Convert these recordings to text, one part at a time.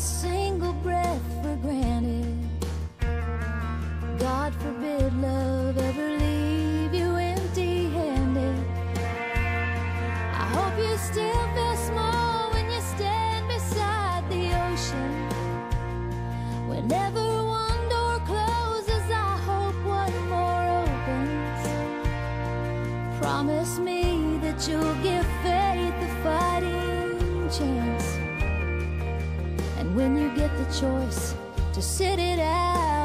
single breath for granted. God forbid love ever leave you empty handed. I hope you still feel small when you stand beside the ocean. Whenever one door closes, I hope one more opens. Promise me that you'll give faith a fighting chance when you get the choice to sit it out.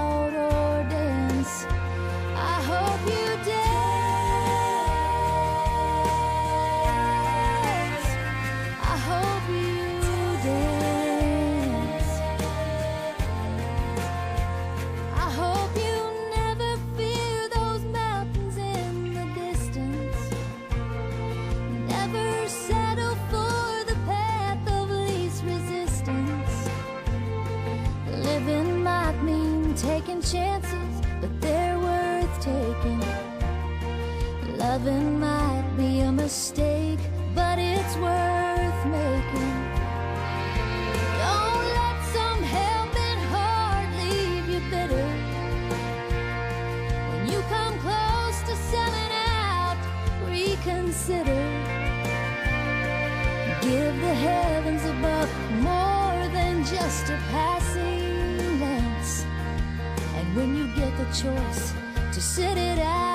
just a passing glance. And when you get the choice to sit it out.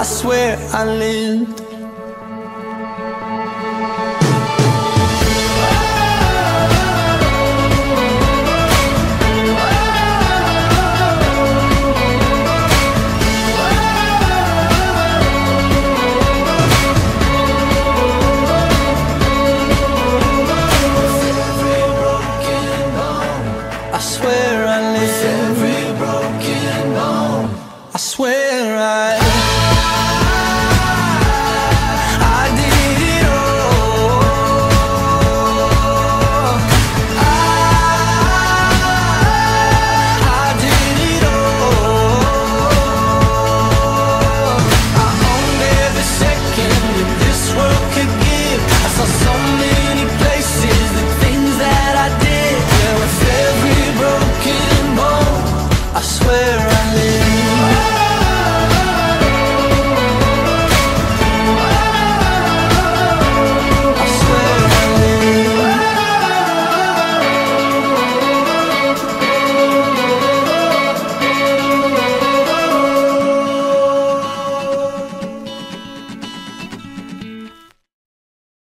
I swear I lived